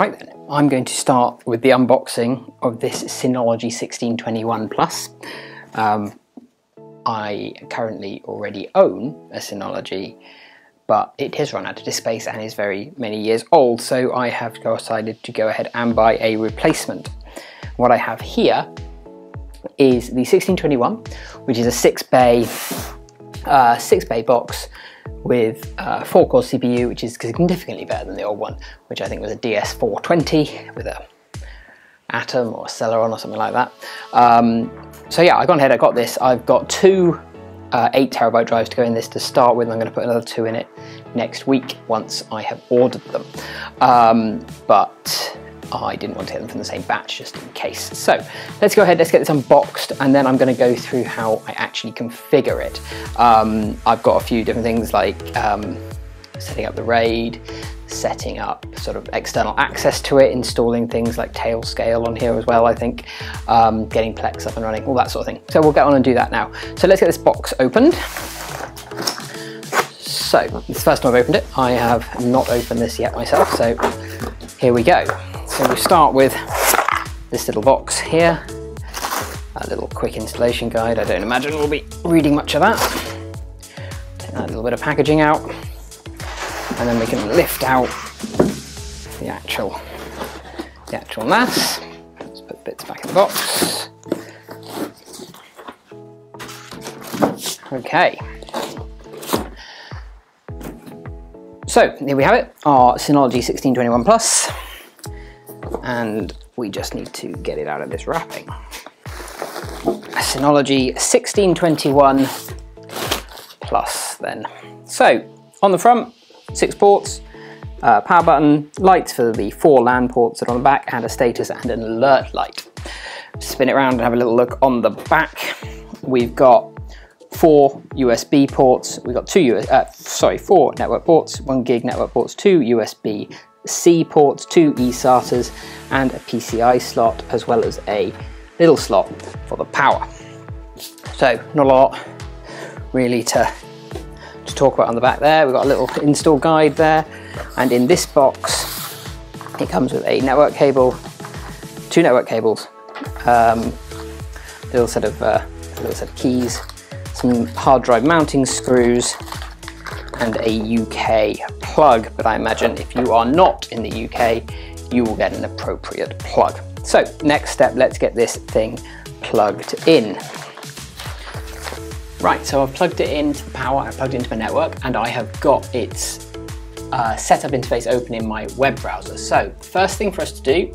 Right then, I'm going to start with the unboxing of this Synology 1621 Plus. Um, I currently already own a Synology, but it has run out of disk space and is very many years old, so I have decided to go ahead and buy a replacement. What I have here is the 1621, which is a six bay, uh, six bay box with a uh, 4 core CPU, which is significantly better than the old one, which I think was a DS420 with a Atom or a Celeron or something like that. Um, so yeah, I've gone ahead, I got this. I've got two uh, 8 terabyte drives to go in this to start with. And I'm going to put another two in it next week once I have ordered them. Um, but I didn't want to get them from the same batch just in case. So let's go ahead, let's get this unboxed and then I'm going to go through how I actually configure it. Um, I've got a few different things like um, setting up the RAID, setting up sort of external access to it, installing things like Tailscale on here as well, I think, um, getting Plex up and running, all that sort of thing. So we'll get on and do that now. So let's get this box opened. So, this is the first time I've opened it. I have not opened this yet myself, so here we go. So we start with this little box here, a little quick installation guide. I don't imagine we'll be reading much of that. Take that little bit of packaging out, and then we can lift out the actual, the actual NAS. Let's put bits back in the box. Okay. So here we have it, our Synology 1621 Plus and we just need to get it out of this wrapping. Synology 1621 plus then. So on the front, six ports, uh, power button, lights for the four LAN ports that are on the back, and a status and an alert light. Spin it around and have a little look on the back. We've got four USB ports. We've got two US, uh, sorry, four network ports, one gig network ports, two USB C ports, two eSATAs and a PCI slot as well as a little slot for the power. So not a lot really to, to talk about on the back there. We've got a little install guide there and in this box it comes with a network cable, two network cables, um, little set of uh, little set of keys, some hard drive mounting screws, and a UK plug, but I imagine if you are not in the UK, you will get an appropriate plug. So next step, let's get this thing plugged in. Right, so I've plugged it into the power, I've plugged it into my network, and I have got its uh, setup interface open in my web browser. So first thing for us to do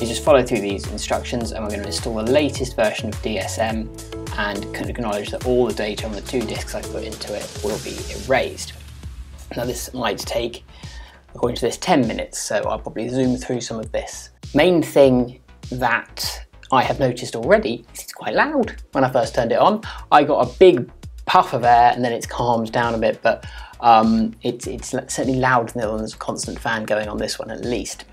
is just follow through these instructions and we're going to install the latest version of DSM and can acknowledge that all the data on the two disks I put into it will be erased. Now this might take, according to this, 10 minutes, so I'll probably zoom through some of this. Main thing that I have noticed already is it's quite loud when I first turned it on. I got a big puff of air and then it's calmed down a bit, but um, it's, it's certainly louder than there's a constant fan going on this one at least.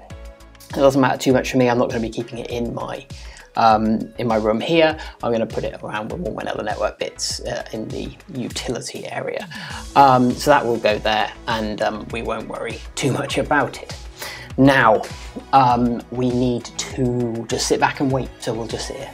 It doesn't matter too much for me, I'm not going to be keeping it in my um, in my room here. I'm going to put it around with all my other network bits uh, in the utility area. Um, so that will go there and um, we won't worry too much about it. Now, um, we need to just sit back and wait, so we'll just sit here.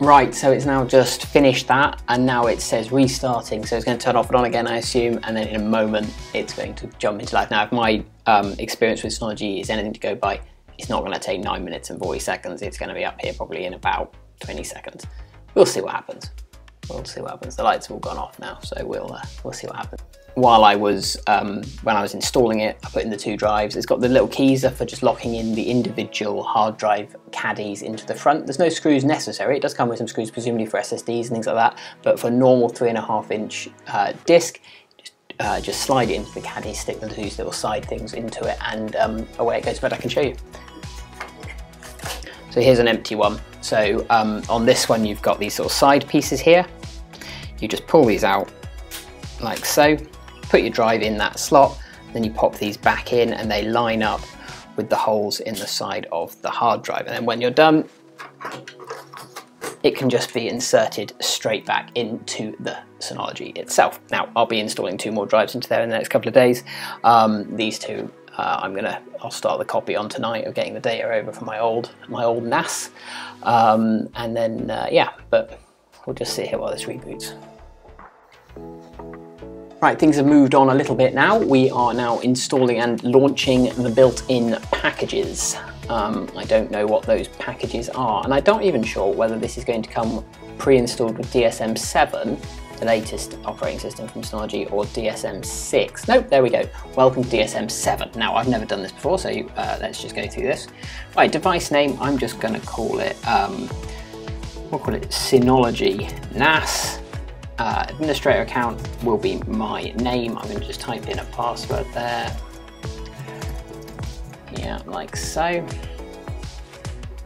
Right, so it's now just finished that and now it says restarting. So it's going to turn off and on again, I assume, and then in a moment it's going to jump into life. Now, if my um, experience with Synology is anything to go by, it's not going to take 9 minutes and 40 seconds. It's going to be up here probably in about 20 seconds. We'll see what happens. We'll see what happens. The lights have all gone off now, so we'll, uh, we'll see what happens. While I was, um, when I was installing it, I put in the two drives. It's got the little keys for just locking in the individual hard drive caddies into the front. There's no screws necessary. It does come with some screws, presumably for SSDs and things like that. But for normal three and a half inch uh, disc, uh, just slide it into the caddy, stick the two little side things into it, and um, away it goes. But I can show you. So here's an empty one. So um, on this one, you've got these sort of side pieces here. You just pull these out like so, put your drive in that slot, then you pop these back in and they line up with the holes in the side of the hard drive. And then when you're done, it can just be inserted straight back into the Synology itself. Now, I'll be installing two more drives into there in the next couple of days. Um, these two, uh, I'm gonna, I'll start the copy on tonight of getting the data over from my old, my old NAS, um, and then uh, yeah, but we'll just sit here while this reboots. Right, things have moved on a little bit now. We are now installing and launching the built-in packages. Um, I don't know what those packages are, and I'm not even sure whether this is going to come pre-installed with DSM-7, the latest operating system from Synology, or DSM-6. Nope, there we go. Welcome to DSM-7. Now, I've never done this before, so uh, let's just go through this. Right, device name, I'm just going to call it, um, we'll call it Synology NAS. Uh, administrator account will be my name. I'm going to just type in a password there. Yeah, like so.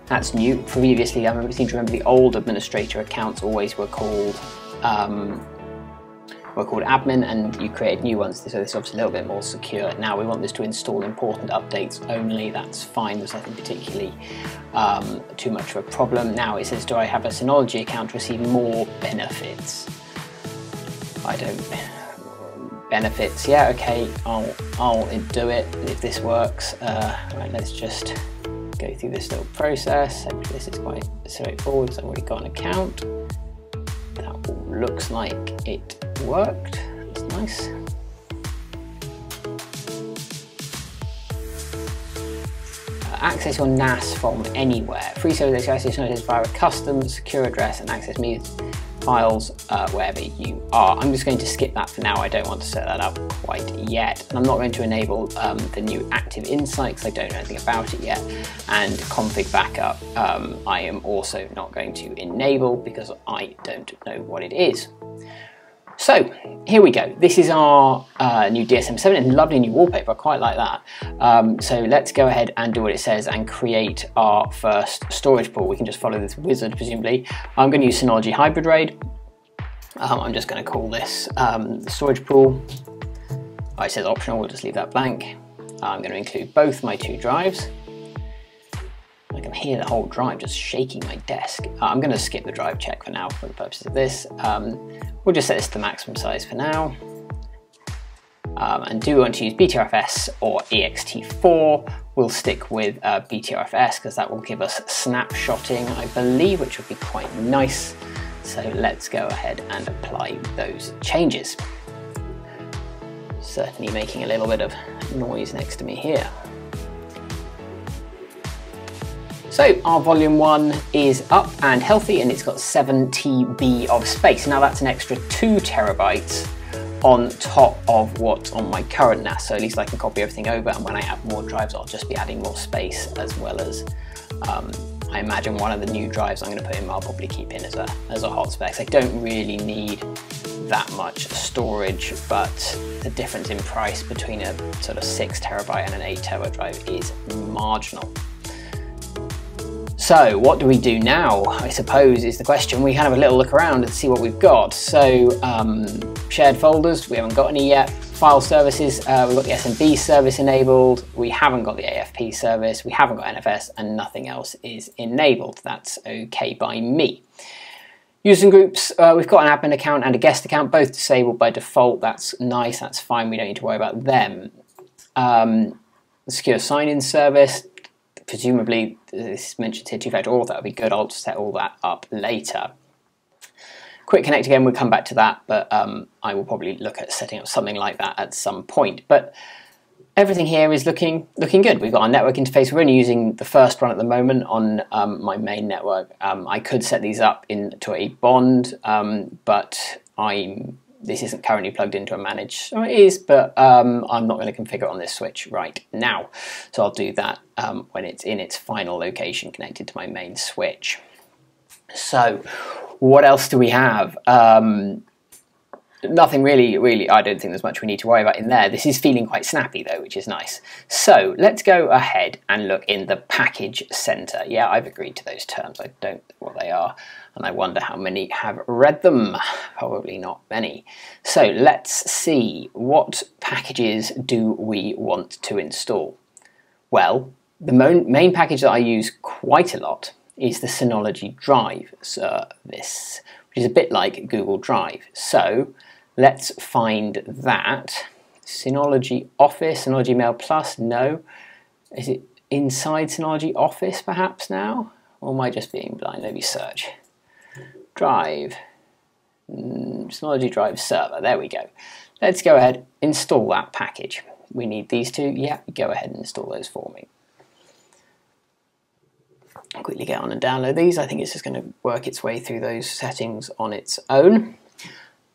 That's new. Previously, I remember, seem to remember the old administrator accounts always were called um, were called admin, and you created new ones. So this is obviously a little bit more secure. Now we want this to install important updates only. That's fine. There's nothing particularly um, too much of a problem. Now it says, do I have a Synology account to receive more benefits? I don't benefits. Yeah, okay, I'll I'll do it if this works. Uh, right, let's just go through this little process. This is quite straightforward. So I've already got an account. That looks like it worked. That's nice. Uh, access your NAS from anywhere. Free service access notice via a custom secure address and access me files uh, wherever you are. I'm just going to skip that for now. I don't want to set that up quite yet. And I'm not going to enable um, the new Active Insight because I don't know anything about it yet. And config backup, um, I am also not going to enable because I don't know what it is. So here we go. This is our uh, new DSM-7 and lovely new wallpaper. I quite like that. Um, so let's go ahead and do what it says and create our first storage pool. We can just follow this wizard, presumably. I'm going to use Synology Hybrid RAID. Um, I'm just going to call this um, storage pool. Oh, it says optional, we'll just leave that blank. I'm going to include both my two drives. I can hear the whole drive just shaking my desk. Uh, I'm going to skip the drive check for now for the purposes of this. Um, we'll just set this to the maximum size for now. Um, and do we want to use BTRFS or ext4? We'll stick with uh, BTRFS because that will give us snapshotting, I believe, which would be quite nice. So let's go ahead and apply those changes. Certainly making a little bit of noise next to me here. So our volume one is up and healthy and it's got 7 TB of space. Now that's an extra 2 terabytes on top of what's on my current NAS. So at least I can copy everything over and when I add more drives, I'll just be adding more space as well as um, I imagine one of the new drives I'm going to put in, I'll probably keep in as a, as a hot spec. I don't really need that much storage, but the difference in price between a sort of 6 terabyte and an 8 terabyte drive is marginal. So what do we do now, I suppose is the question. We of have a little look around and see what we've got. So um, shared folders, we haven't got any yet. File services, uh, we've got the SMB service enabled. We haven't got the AFP service. We haven't got NFS and nothing else is enabled. That's okay by me. Using groups, uh, we've got an admin account and a guest account, both disabled by default. That's nice, that's fine. We don't need to worry about them. Um, secure sign-in service, presumably this is mentioned here two-factor auth, that would be good. I'll set all that up later. Quick Connect again, we'll come back to that, but um, I will probably look at setting up something like that at some point. But everything here is looking looking good. We've got our network interface. We're only using the first one at the moment on um, my main network. Um, I could set these up into a bond, um, but I'm this isn't currently plugged into a managed, oh, it is, but um, I'm not going to configure it on this switch right now. So I'll do that um, when it's in its final location connected to my main switch. So what else do we have? Um, nothing really, really, I don't think there's much we need to worry about in there. This is feeling quite snappy though, which is nice. So let's go ahead and look in the package center. Yeah, I've agreed to those terms. I don't know what they are and I wonder how many have read them. Probably not many. So let's see, what packages do we want to install? Well, the main package that I use quite a lot is the Synology Drive service, which is a bit like Google Drive. So let's find that. Synology Office, Synology Mail Plus, no. Is it inside Synology Office perhaps now? Or am I just being blind? Let me search. Drive, mm, Synology Drive Server, there we go. Let's go ahead, install that package. We need these two, yeah, go ahead and install those for me. Quickly get on and download these. I think it's just going to work its way through those settings on its own.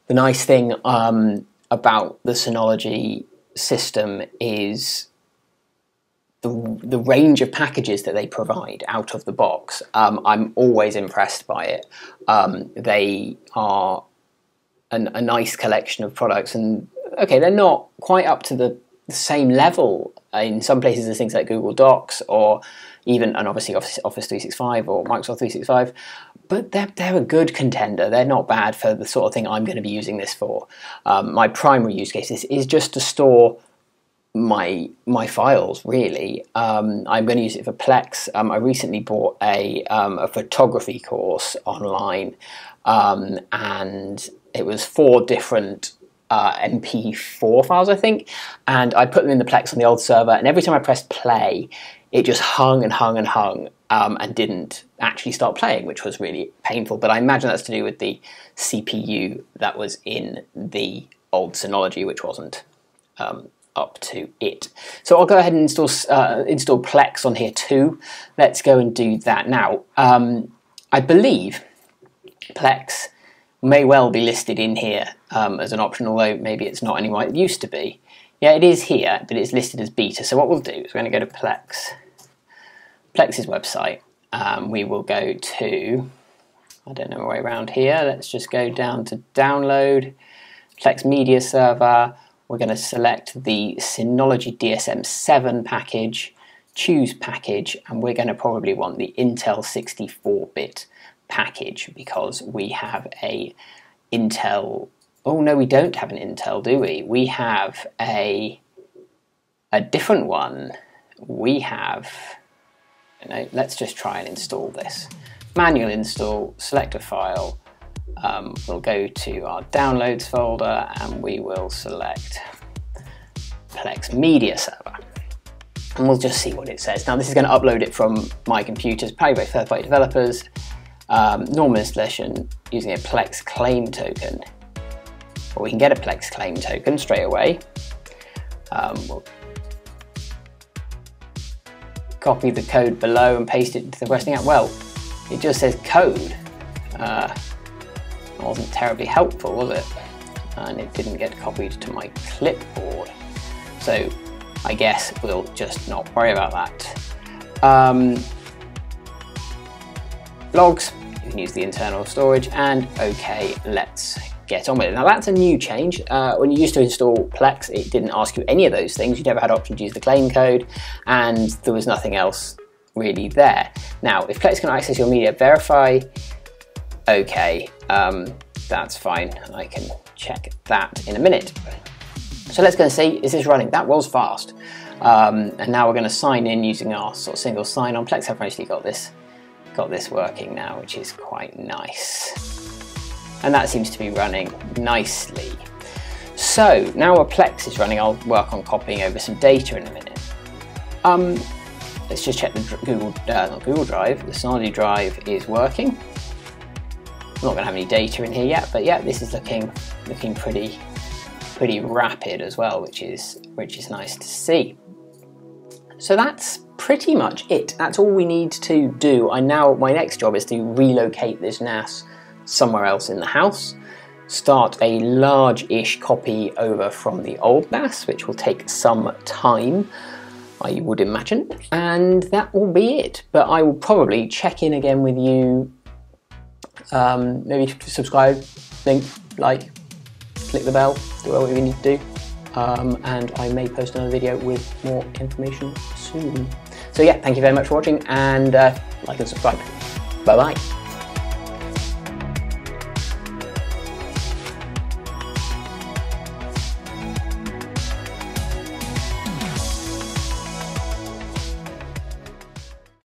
The nice thing um, about the Synology system is the, the range of packages that they provide out of the box, um, I'm always impressed by it. Um, they are an, a nice collection of products, and okay, they're not quite up to the, same level. In some places, there's things like Google Docs or even, and obviously Office, Office 365 or Microsoft 365, but they're, they're a good contender. They're not bad for the sort of thing I'm going to be using this for. Um, my primary use case is, is just to store my my files really. Um, I'm going to use it for Plex. Um, I recently bought a, um, a photography course online, um, and it was four different uh, MP4 files, I think, and I put them in the Plex on the old server. And every time I pressed play, it just hung and hung and hung, um, and didn't actually start playing, which was really painful. But I imagine that's to do with the CPU that was in the old Synology, which wasn't um, up to it. So I'll go ahead and install, uh, install Plex on here too. Let's go and do that now. Um, I believe Plex may well be listed in here um, as an option, although maybe it's not anymore. It used to be. Yeah, it is here, but it's listed as beta. So what we'll do is we're going to go to Plex, Plex's website. Um, we will go to, I don't know my way around here. Let's just go down to download, Plex Media Server we're going to select the Synology DSM7 package, choose package, and we're going to probably want the Intel 64-bit package because we have a Intel, oh no we don't have an Intel do we? We have a, a different one. We have, know, let's just try and install this. Manual install, select a file, um, we'll go to our downloads folder and we will select Plex Media Server. And we'll just see what it says. Now this is going to upload it from my computers, probably by third-party developers. Um, normal installation using a Plex claim token. Or we can get a Plex claim token straight away. Um, we'll copy the code below and paste it into the Questing app. Well, it just says code. Uh, wasn't terribly helpful, was it? And it didn't get copied to my clipboard. So I guess we'll just not worry about that. Um, logs, you can use the internal storage, and okay, let's get on with it. Now that's a new change. Uh, when you used to install Plex, it didn't ask you any of those things. You never had option to use the claim code, and there was nothing else really there. Now, if Plex can access your media, verify okay, um, that's fine. I can check that in a minute. So let's go and see, is this running? That was fast. Um, and now we're going to sign in using our sort of single sign-on. Plex have actually got this, got this working now, which is quite nice. And that seems to be running nicely. So now our Plex is running, I'll work on copying over some data in a minute. Um, let's just check the Google, uh, not Google Drive, the Synology Drive is working. I'm not going to have any data in here yet, but yeah, this is looking looking pretty pretty rapid as well, which is which is nice to see. So that's pretty much it. That's all we need to do. I now my next job is to relocate this NAS somewhere else in the house, start a large-ish copy over from the old NAS, which will take some time. I would imagine, and that will be it. But I will probably check in again with you um, maybe subscribe, link, like, click the bell, do whatever you need to do. Um, and I may post another video with more information soon. So yeah, thank you very much for watching and uh, like and subscribe. Bye bye.